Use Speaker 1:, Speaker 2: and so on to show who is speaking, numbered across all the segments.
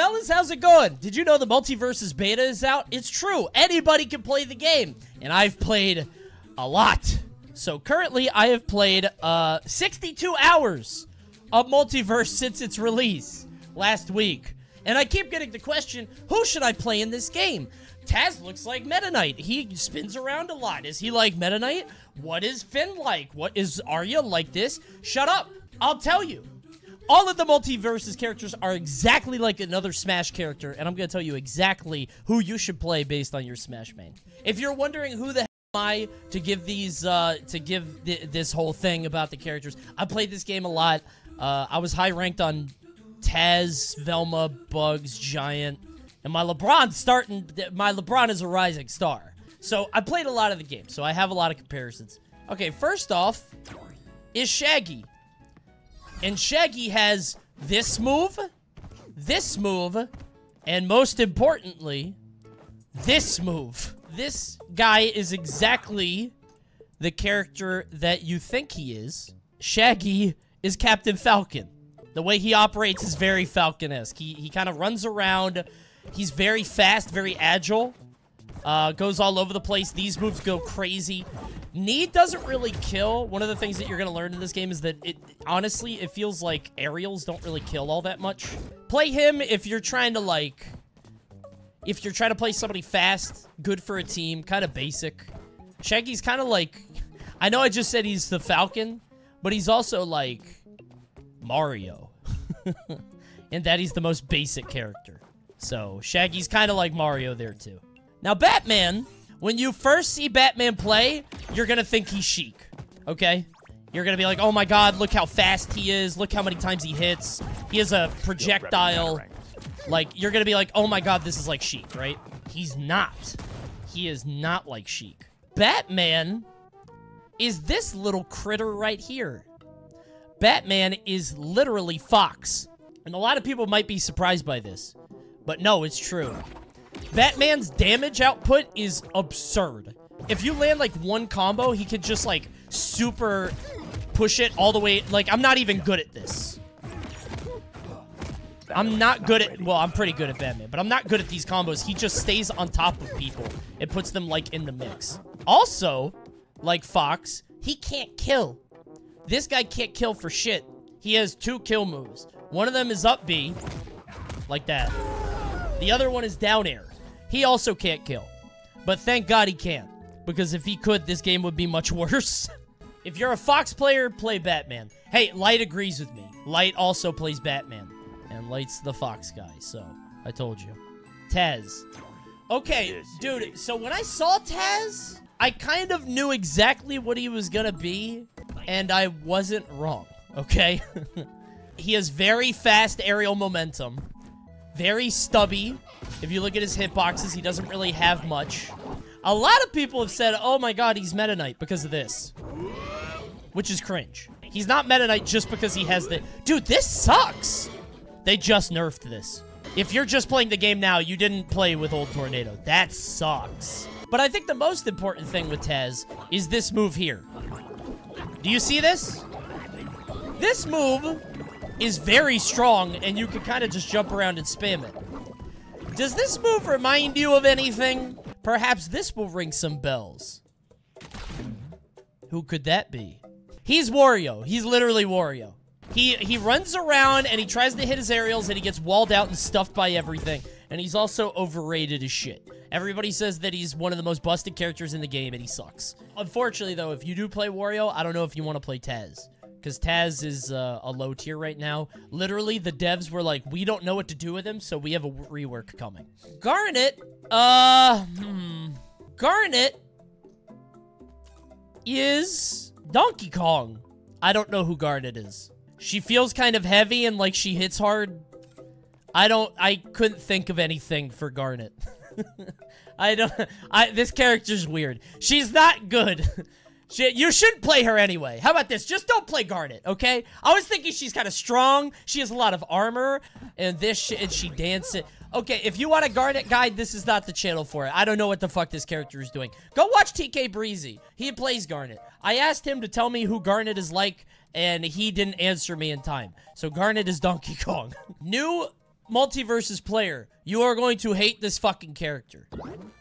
Speaker 1: fellas, how's it going? Did you know the Multiversus beta is out? It's true. Anybody can play the game. And I've played a lot. So currently, I have played uh, 62 hours of MultiVersus since its release last week. And I keep getting the question, who should I play in this game? Taz looks like Meta Knight. He spins around a lot. Is he like Meta Knight? What is Finn like? What is Arya like this? Shut up. I'll tell you. All of the MultiVersus characters are exactly like another Smash character, and I'm going to tell you exactly who you should play based on your Smash main. If you're wondering who the hell am I to give these, uh, to give th this whole thing about the characters, I played this game a lot. Uh, I was high ranked on Taz, Velma, Bugs, Giant, and my LeBron starting, my LeBron is a rising star. So I played a lot of the game, so I have a lot of comparisons. Okay, first off is Shaggy. And Shaggy has this move, this move, and most importantly, this move. This guy is exactly the character that you think he is. Shaggy is Captain Falcon. The way he operates is very Falcon-esque. He, he kind of runs around. He's very fast, very agile. Uh, goes all over the place. These moves go crazy. Need doesn't really kill. One of the things that you're going to learn in this game is that it honestly, it feels like aerials don't really kill all that much. Play him if you're trying to like, if you're trying to play somebody fast, good for a team, kind of basic. Shaggy's kind of like, I know I just said he's the Falcon, but he's also like Mario. and that he's the most basic character. So Shaggy's kind of like Mario there too. Now, Batman, when you first see Batman play, you're to think he's Sheik, okay? You're to be like, oh my god, look how fast he is. Look how many times he hits. He has a projectile. Like, you're to be like, oh my god, this is like Sheik, right? He's not. He is not like Sheik. Batman is this little critter right here. Batman is literally Fox. And a lot of people might be surprised by this. But no, it's true. Batman's damage output is absurd. If you land like one combo, he could just like super push it all the way. Like, I'm not even good at this. I'm not good at, well, I'm pretty good at Batman, but I'm not good at these combos. He just stays on top of people. It puts them like in the mix. Also, like Fox, he can't kill. This guy can't kill for shit. He has two kill moves. One of them is up B, like that. The other one is down air. He also can't kill. But thank God he can't. Because if he could, this game would be much worse. if you're a Fox player, play Batman. Hey, Light agrees with me. Light also plays Batman. And Light's the Fox guy, so I told you. Taz. Okay, dude, so when I saw Taz, I kind of knew exactly what he was gonna be, and I wasn't wrong, okay? he has very fast aerial momentum. Very stubby. If you look at his hitboxes, he doesn't really have much. A lot of people have said, oh my god, he's Meta Knight because of this. Which is cringe. He's not Meta Knight just because he has the... Dude, this sucks! They just nerfed this. If you're just playing the game now, you didn't play with Old Tornado. That sucks. But I think the most important thing with Taz is this move here. Do you see this? This move is very strong, and you can kind of just jump around and spam it. Does this move remind you of anything? Perhaps this will ring some bells. Who could that be? He's Wario. He's literally Wario. He he runs around and he tries to hit his aerials and he gets walled out and stuffed by everything. And he's also overrated as shit. Everybody says that he's one of the most busted characters in the game and he sucks. Unfortunately though, if you do play Wario, I don't know if you want to play Taz because Taz is uh, a low tier right now. Literally, the devs were like, we don't know what to do with him, so we have a rework coming. Garnet, uh, hmm. Garnet is Donkey Kong. I don't know who Garnet is. She feels kind of heavy and like she hits hard. I don't, I couldn't think of anything for Garnet. I don't, I, this character's weird. She's not good. She, you shouldn't play her anyway. How about this? Just don't play Garnet, okay? I was thinking she's kind of strong. She has a lot of armor. And this shit, and she dances. Okay, if you want a Garnet guide, this is not the channel for it. I don't know what the fuck this character is doing. Go watch TK Breezy. He plays Garnet. I asked him to tell me who Garnet is like, and he didn't answer me in time. So Garnet is Donkey Kong. New MultiVersus player, you are going to hate this fucking character.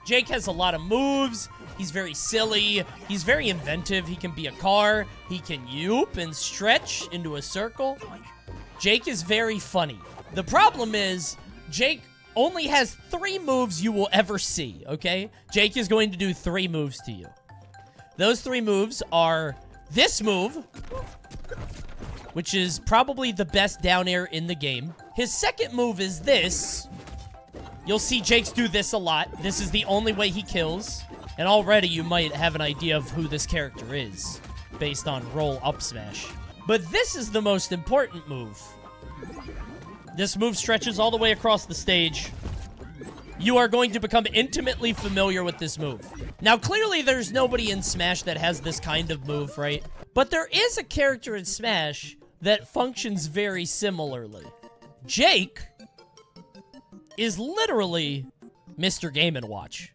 Speaker 1: Jake has a lot of moves. He's very silly. He's very inventive. He can be a car. He can yoop and stretch into a circle. Jake is very funny. The problem is, Jake only has three moves you will ever see, okay? Jake is going to do three moves to you. Those three moves are this move, which is probably the best down air in the game. His second move is this. You'll see Jake's do this a lot. This is the only way he kills. And already you might have an idea of who this character is based on roll up smash. But this is the most important move. This move stretches all the way across the stage. You are going to become intimately familiar with this move. Now, clearly there's nobody in Smash that has this kind of move, right? But there is a character in Smash that functions very similarly. Jake is literally Mr. Game & Watch.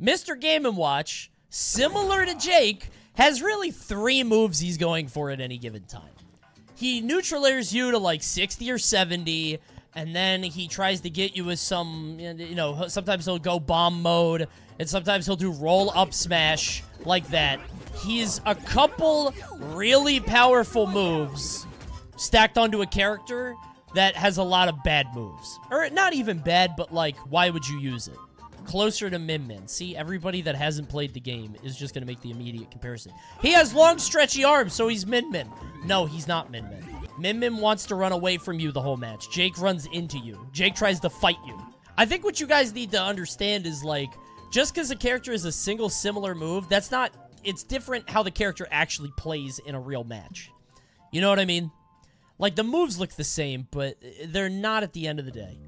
Speaker 1: Mr. Game & Watch, similar to Jake, has really three moves he's going for at any given time. He neutral airs you to like 60 or 70, and then he tries to get you with some, you know, sometimes he'll go bomb mode, and sometimes he'll do roll up smash like that. He's a couple really powerful moves stacked onto a character that has a lot of bad moves. Or not even bad, but like, why would you use it? Closer to Min Min. See, everybody that hasn't played the game is just going to make the immediate comparison. He has long, stretchy arms, so he's Min Min. No, he's not Min Min. Min Min wants to run away from you the whole match. Jake runs into you. Jake tries to fight you. I think what you guys need to understand is, like, just because a character is a single similar move, that's not... It's different how the character actually plays in a real match. You know what I mean? Like, the moves look the same, but uh, they're not at the end of the day.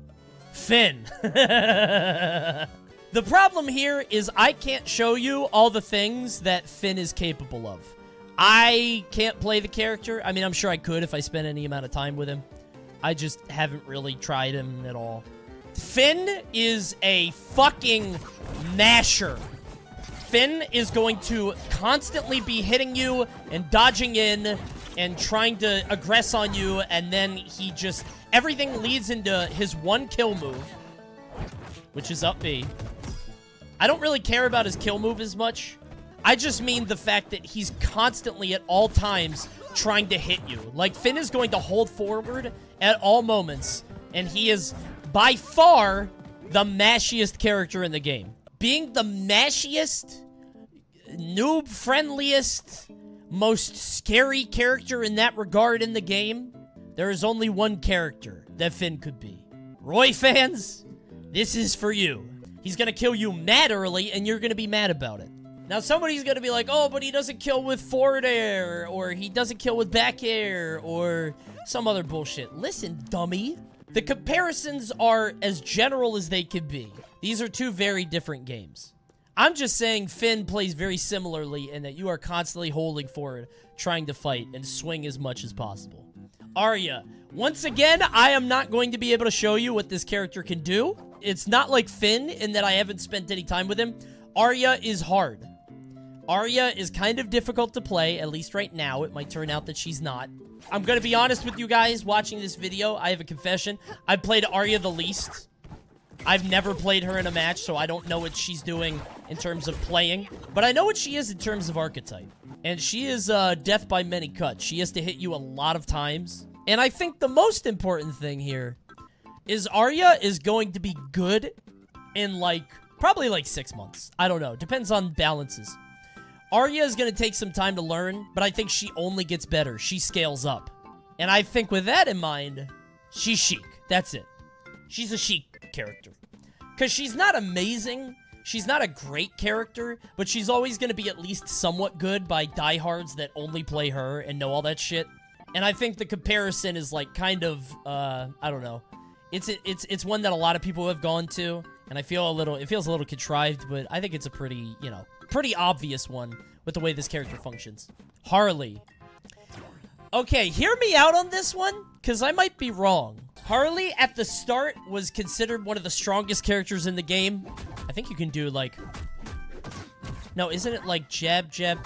Speaker 1: Finn. the problem here is I can't show you all the things that Finn is capable of. I can't play the character. I mean, I'm sure I could if I spent any amount of time with him. I just haven't really tried him at all. Finn is a fucking masher. Finn is going to constantly be hitting you and dodging in and trying to aggress on you, and then he just... Everything leads into his one kill move, which is up B. I don't really care about his kill move as much. I just mean the fact that he's constantly at all times trying to hit you. Like, Finn is going to hold forward at all moments, and he is by far the mashiest character in the game. Being the mashiest, noob-friendliest, most scary character in that regard in the game, there is only one character that Finn could be. Roy fans, this is for you. He's gonna kill you mad early, and you're gonna be mad about it. Now, somebody's gonna be like, oh, but he doesn't kill with forward air, or he doesn't kill with back air, or some other bullshit. Listen, dummy. The comparisons are as general as they could be. These are two very different games. I'm just saying Finn plays very similarly in that you are constantly holding forward, trying to fight, and swing as much as possible. Arya. Once again, I am not going to be able to show you what this character can do. It's not like Finn in that I haven't spent any time with him. Arya is hard. Arya is kind of difficult to play, at least right now. It might turn out that she's not. I'm going to be honest with you guys watching this video. I have a confession. I played Arya the least. I've never played her in a match, so I don't know what she's doing in terms of playing. But I know what she is in terms of archetype. And she is uh, death by many cuts. She has to hit you a lot of times. And I think the most important thing here is Arya is going to be good in like, probably like six months. I don't know. Depends on balances. Arya is going to take some time to learn, but I think she only gets better. She scales up. And I think with that in mind, she's Sheik. That's it. She's a Character. Because she's not amazing. She's not a great character, but she's always going to be at least somewhat good by diehards that only play her and know all that shit. And I think the comparison is like kind of, uh, I don't know. It's it's it's one that a lot of people have gone to, and I feel a little, it feels a little contrived, but I think it's a pretty, you know, pretty obvious one with the way this character functions. Harley. Okay, hear me out on this one, because I might be wrong. Harley, at the start, was considered one of the strongest characters in the game. I think you can do, like... No, isn't it, like, jab, jab?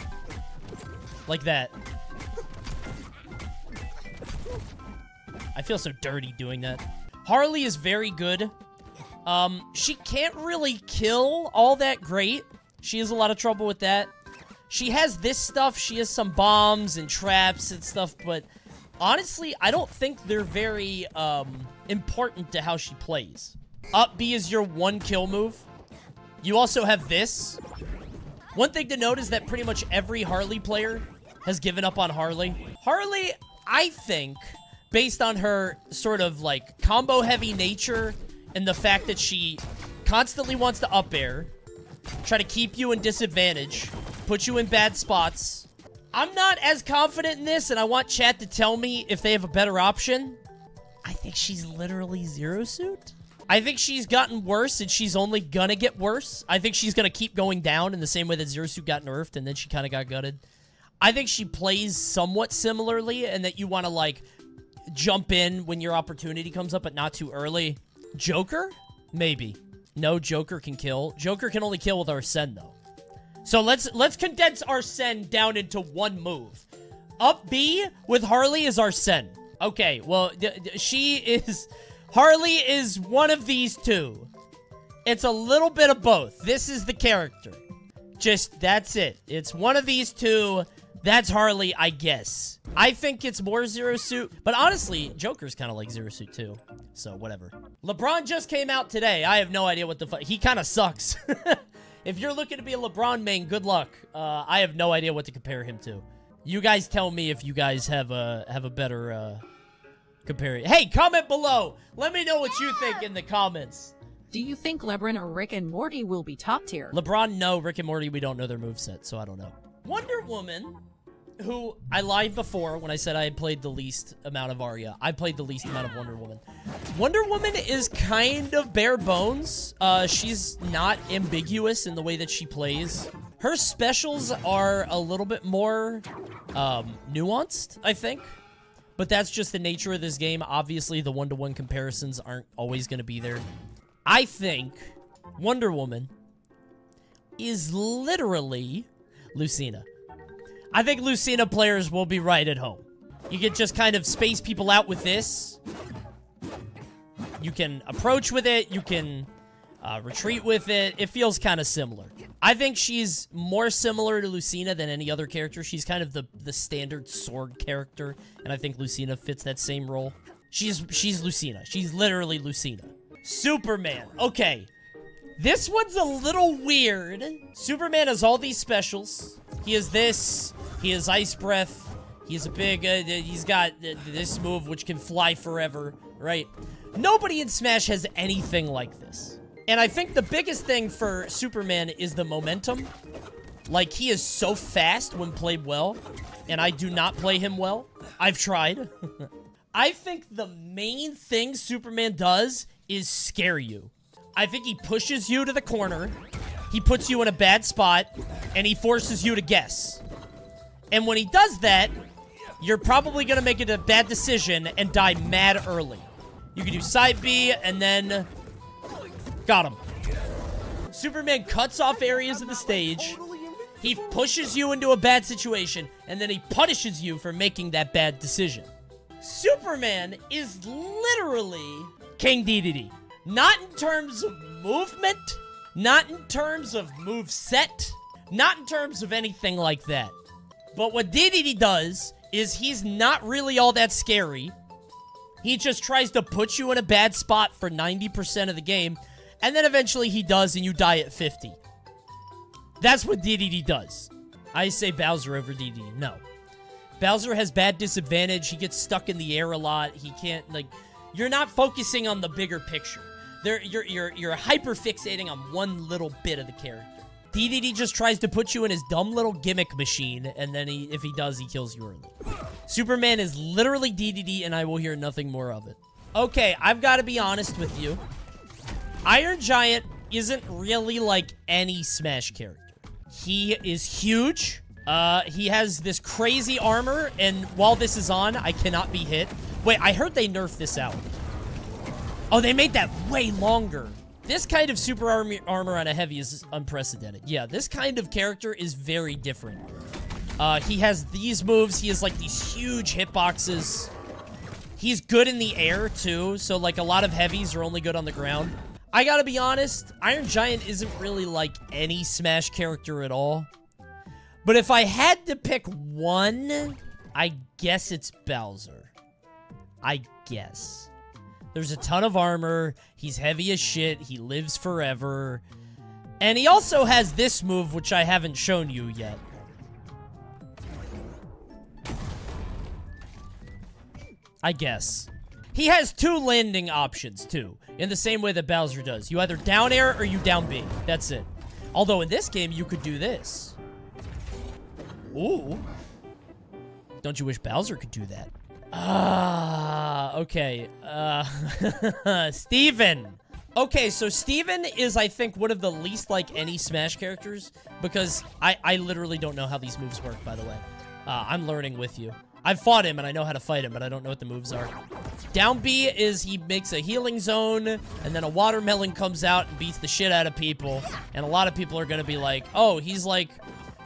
Speaker 1: Like that. I feel so dirty doing that. Harley is very good. Um, she can't really kill all that great. She has a lot of trouble with that. She has this stuff. She has some bombs and traps and stuff, but honestly, I don't think they're very um, important to how she plays. Up B is your one kill move. You also have this. One thing to note is that pretty much every Harley player has given up on Harley. Harley, I think, based on her sort of like combo heavy nature and the fact that she constantly wants to up air, try to keep you in disadvantage, put you in bad spots. I'm not as confident in this, and I want chat to tell me if they have a better option. I think she's literally Zero Suit. I think she's gotten worse, and she's only gonna get worse. I think she's gonna keep going down in the same way that Zero Suit got nerfed, and then she kind of got gutted. I think she plays somewhat similarly, and that you want to, like, jump in when your opportunity comes up, but not too early. Joker? Maybe. No, Joker can kill. Joker can only kill with Arsene, though. So let's let's condense Arsene down into one move. Up B with Harley is Arsene. Okay, well, she is... Harley is one of these two. It's a little bit of both. This is the character. Just, that's it. It's one of these two. That's Harley, I guess. I think it's more Zero Suit, but honestly, Joker's kind of like Zero Suit too. So, whatever. LeBron just came out today. I have no idea what the fuck. He kind of sucks. if you're looking to be a LeBron main, good luck. Uh, I have no idea what to compare him to. You guys tell me if you guys have a have a better uh, compare. Hey, comment below. Let me know what you think in the comments.
Speaker 2: Do you think LeBron or Rick and Morty will be top tier?
Speaker 1: LeBron, no. Rick and Morty, we don't know their moveset, so I don't know. Wonder Woman, who I lied before when I said I had played the least amount of Arya. I played the least amount of Wonder Woman. Wonder Woman is kind of bare bones. Uh, she's not ambiguous in the way that she plays. Her specials are a little bit more um, nuanced, I think. But that's just the nature of this game. Obviously, the one-to-one -one comparisons aren't always going to be there. I think Wonder Woman is literally Lucina. I think Lucina players will be right at home. You can just kind of space people out with this. You can approach with it. You can uh, retreat with it. It feels kind of similar. I think she's more similar to Lucina than any other character. She's kind of the, the standard sword character, and I think Lucina fits that same role. She's she's Lucina. She's literally Lucina. Superman. Okay. This one's a little weird. Superman has all these specials. He has this. He has Ice Breath. He's a big... Uh, he's got uh, this move, which can fly forever, right? Nobody in Smash has anything like this. And I think the biggest thing for Superman is the momentum. Like, he is so fast when played well, and I do not play him well. I've tried. I think the main thing Superman does is scare you. I think he pushes you to the corner, he puts you in a bad spot, and he forces you to guess. And when he does that, you're probably going to make it a bad decision and die mad early. You can do side B, and then Got him. Superman cuts off areas of the stage. He pushes you into a bad situation, and then he punishes you for making that bad decision. Superman is literally King Dedede. Not in terms of movement, not in terms of move set, not in terms of anything like that. But what Dedede does is he's not really all that scary. He just tries to put you in a bad spot for 90% of the game and then eventually he does, and you die at 50. That's what Dedede does. I say Bowser over Dedede. No. Bowser has bad disadvantage. He gets stuck in the air a lot. He can't, like... You're not focusing on the bigger picture. There, you're, you're, you're hyper fixating on one little bit of the character. Dedede just tries to put you in his dumb little gimmick machine, and then he, if he does, he kills you early. Superman is literally DDD, and I will hear nothing more of it. Okay, I've got to be honest with you. Iron Giant isn't really like any Smash character. He is huge. Uh, he has this crazy armor, and while this is on, I cannot be hit. Wait, I heard they nerfed this out. Oh, they made that way longer. This kind of super armor, on a heavy is unprecedented. Yeah, this kind of character is very different. Uh, he has these moves. He has, like, these huge hitboxes. He's good in the air, too, so, like, a lot of heavies are only good on the ground. I gotta be honest, Iron Giant isn't really, like, any Smash character at all. But if I had to pick one, I guess it's Bowser. I guess. There's a ton of armor, he's heavy as shit, he lives forever, and he also has this move, which I haven't shown you yet. I guess. He has two landing options, too, in the same way that Bowser does. You either down air or you down B. That's it. Although in this game, you could do this. Ooh. Don't you wish Bowser could do that? Ah, okay. Uh, Steven. Okay, so Steven is, I think, one of the least like any Smash characters because I, I literally don't know how these moves work, by the way. Uh, I'm learning with you. I've fought him and I know how to fight him, but I don't know what the moves are. Down B is he makes a healing zone, and then a watermelon comes out and beats the shit out of people. And a lot of people are going to be like, oh, he's like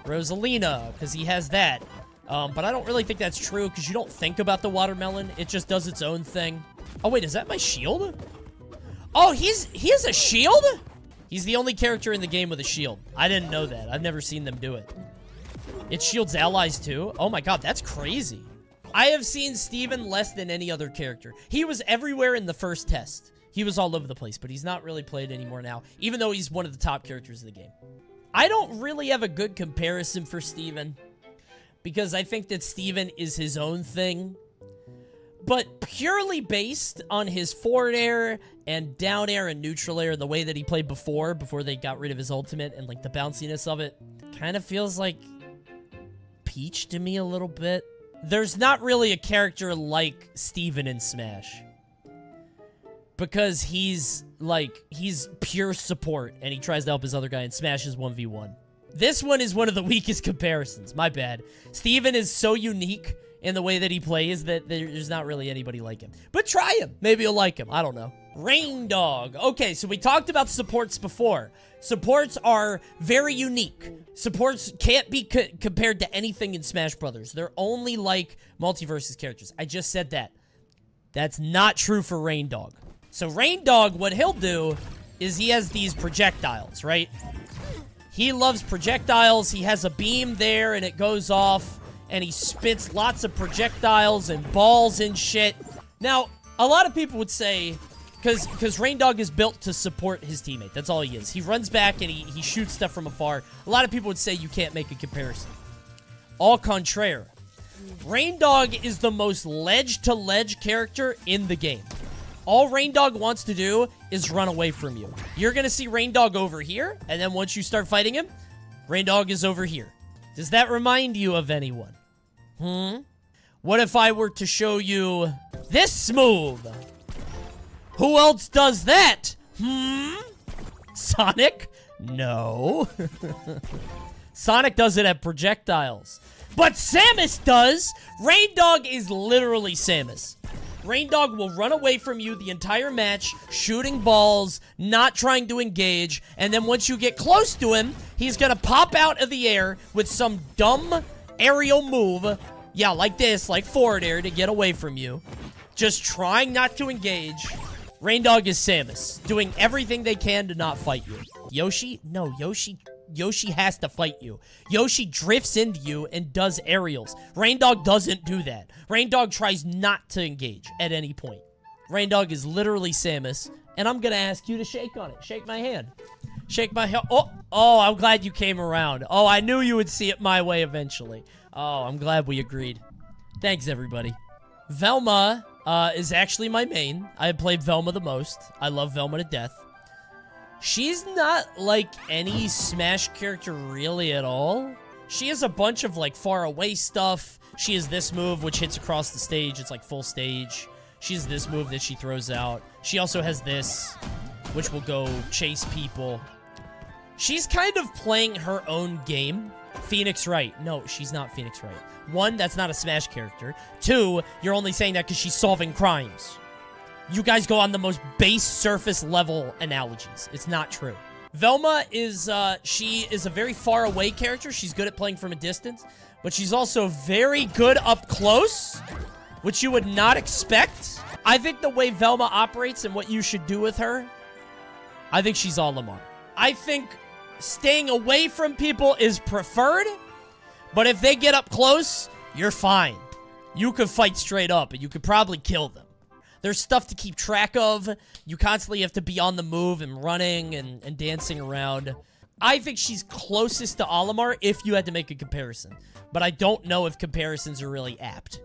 Speaker 1: Rosalina, because he has that. Um, but I don't really think that's true, because you don't think about the watermelon. It just does its own thing. Oh, wait, is that my shield? Oh, he's he has a shield? He's the only character in the game with a shield. I didn't know that. I've never seen them do it. It shields allies too? Oh my god, that's crazy. I have seen Steven less than any other character. He was everywhere in the first test. He was all over the place, but he's not really played anymore now, even though he's one of the top characters in the game. I don't really have a good comparison for Steven, because I think that Steven is his own thing. But purely based on his forward air and down air and neutral air, the way that he played before, before they got rid of his ultimate and like the bounciness of it, kind of feels like Peach to me a little bit. There's not really a character like Steven in Smash. Because he's, like, he's pure support, and he tries to help his other guy and smashes 1v1. This one is one of the weakest comparisons. My bad. Steven is so unique in the way that he plays that there's not really anybody like him. But try him. Maybe you'll like him. I don't know. Reindog. Okay, so we talked about supports before. Supports are very unique. Supports can't be co compared to anything in Smash Brothers. They're only like MultiVersus characters. I just said that. That's not true for Reindog. So Reindog, what he'll do is he has these projectiles, right? He loves projectiles. He has a beam there and it goes off and he spits lots of projectiles and balls and shit. Now, a lot of people would say, because because Reindog is built to support his teammate. That's all he is. He runs back and he, he shoots stuff from afar. A lot of people would say you can't make a comparison. All contraire. Reindog is the most ledge-to-ledge -ledge character in the game. All Reindog wants to do is run away from you. You're going to see Reindog over here, and then once you start fighting him, Reindog is over here. Does that remind you of anyone? Hmm? What if I were to show you this move? Who else does that? Hmm? Sonic? No. Sonic does it at projectiles. But Samus does! Reindog is literally Samus. Reindog will run away from you the entire match, shooting balls, not trying to engage, and then once you get close to him, he's gonna pop out of the air with some dumb aerial move. Yeah, like this, like forward air to get away from you. Just trying not to engage. Reindog is Samus, doing everything they can to not fight you. Yoshi? No, Yoshi Yoshi has to fight you. Yoshi drifts into you and does aerials. Reindog doesn't do that. Reindog tries not to engage at any point. Reindog is literally Samus, and I'm gonna ask you to shake on it. Shake my hand. Shake my hand. Oh, oh, I'm glad you came around. Oh, I knew you would see it my way eventually. Oh, I'm glad we agreed. Thanks, everybody. Velma uh, is actually my main. I have played Velma the most. I love Velma to death. She's not like any Smash character really at all. She has a bunch of like far away stuff. She has this move which hits across the stage. It's like full stage. She has this move that she throws out. She also has this, which will go chase people. She's kind of playing her own game. Phoenix Wright. No, she's not Phoenix Wright. One, that's not a Smash character. Two, you're only saying that because she's solving crimes you guys go on the most base surface level analogies. It's not true. Velma is, uh, she is a very far away character. She's good at playing from a distance, but she's also very good up close. which you would not expect. I think the way Velma operates and what you should do with her, I think she's Olimar. I think staying away from people is preferred, but if they get up close, you're fine. You could fight straight up, and you could probably kill them. There's stuff to keep track of. You constantly have to be on the move and running and, and dancing around. I think she's closest to Olimar if you had to make a comparison. But I don't know if comparisons are really apt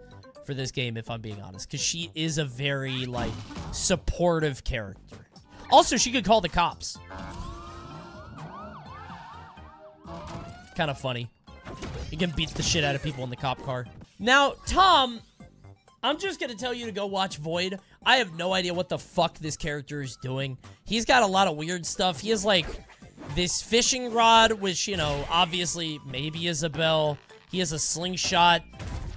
Speaker 1: for this game, if I'm being honest. Because she is a very, like, supportive character. Also, she could call the cops. Kind of funny. You can beat the shit out of people in the cop car. Now, Tom, I'm just gonna tell you to go watch Void. I have no idea what the fuck this character is doing. He's got a lot of weird stuff. He has, like, this fishing rod, which, you know, obviously, maybe Isabelle. He has a slingshot,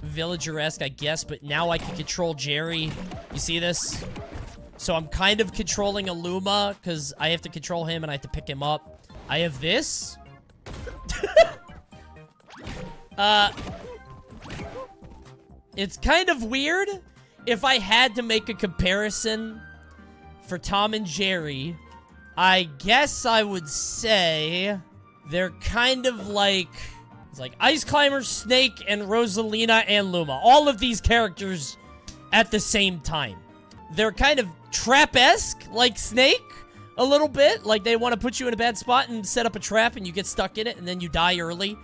Speaker 1: villager-esque, I guess, but now I can control Jerry. You see this? So I'm kind of controlling Aluma, because I have to control him and I have to pick him up. I have this. uh, it's kind of weird. If I had to make a comparison for Tom and Jerry, I guess I would say they're kind of like... It's like Ice Climber, Snake, and Rosalina and Luma. All of these characters at the same time. They're kind of trap-esque, like Snake, a little bit. Like they want to put you in a bad spot and set up a trap and you get stuck in it and then you die early.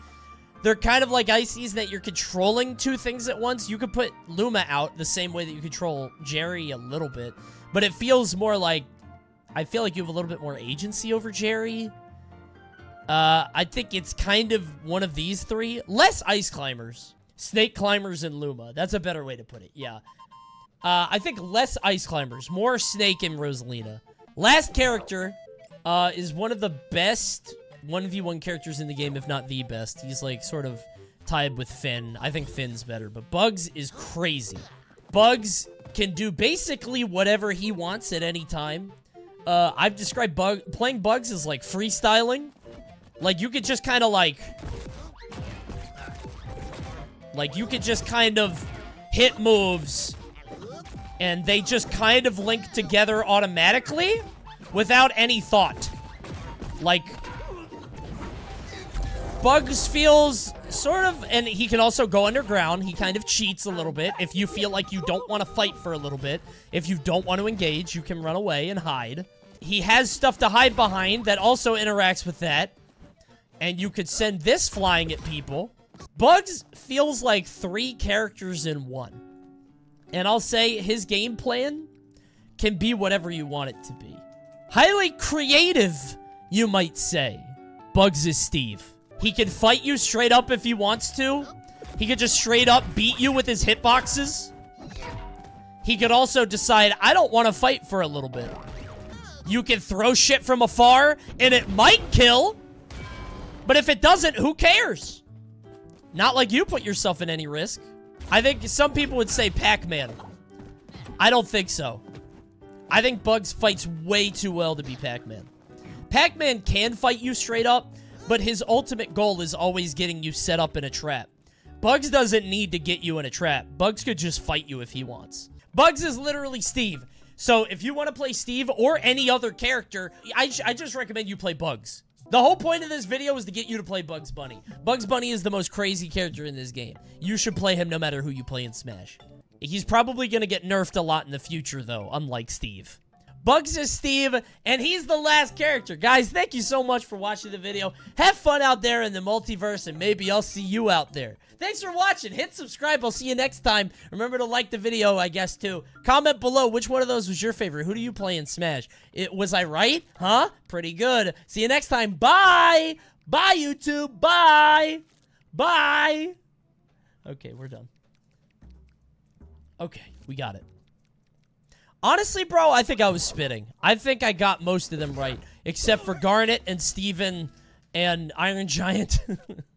Speaker 1: They're kind of like Ices that you're controlling two things at once. You could put Luma out the same way that you control Jerry a little bit. But it feels more like... I feel like you have a little bit more agency over Jerry. Uh, I think it's kind of one of these three. Less Ice Climbers. Snake Climbers and Luma. That's a better way to put it, yeah. Uh, I think less Ice Climbers. More Snake and Rosalina. Last character uh, is one of the best 1v1 characters in the game, if not the best. He's like sort of tied with Finn. I think Finn's better, but Bugs is crazy. Bugs can do basically whatever he wants at any time. Uh, I've described bug playing Bugs as like freestyling. Like you could just kind of like... Like you could just kind of hit moves and they just kind of link together automatically without any thought. Like, Bugs feels sort of, and he can also go underground. He kind of cheats a little bit. If you feel like you don't want to fight for a little bit, if you don't want to engage, you can run away and hide. He has stuff to hide behind that also interacts with that. And you could send this flying at people. Bugs feels like three characters in one. And I'll say his game plan can be whatever you want it to be. Highly creative, you might say. Bugs is Steve. He can fight you straight up if he wants to. He could just straight up beat you with his hitboxes. He could also decide, I don't want to fight for a little bit. You can throw shit from afar, and it might kill. But if it doesn't, who cares? Not like you put yourself in any risk. I think some people would say Pac-Man. I don't think so. I think Bugs fights way too well to be Pac-Man. Pac-Man can fight you straight up, but his ultimate goal is always getting you set up in a trap. Bugs doesn't need to get you in a trap. Bugs could just fight you if he wants. Bugs is literally Steve. So if you want to play Steve or any other character, I, I just recommend you play Bugs. The whole point of this video is to get you to play Bugs Bunny. Bugs Bunny is the most crazy character in this game. You should play him no matter who you play in Smash. He's probably going to get nerfed a lot in the future, though, unlike Steve. Bugs is Steve, and he's the last character. Guys, thank you so much for watching the video. Have fun out there in the multiverse, and maybe I'll see you out there. Thanks for watching. Hit subscribe. I'll see you next time. Remember to like the video, I guess, too. Comment below which one of those was your favorite. Who do you play in Smash? It Was I right? Huh? Pretty good. See you next time. Bye! Bye, YouTube. Bye! Bye! Okay, we're done. Okay, we got it. Honestly, bro, I think I was spitting. I think I got most of them right. Except for Garnet and Steven and Iron Giant.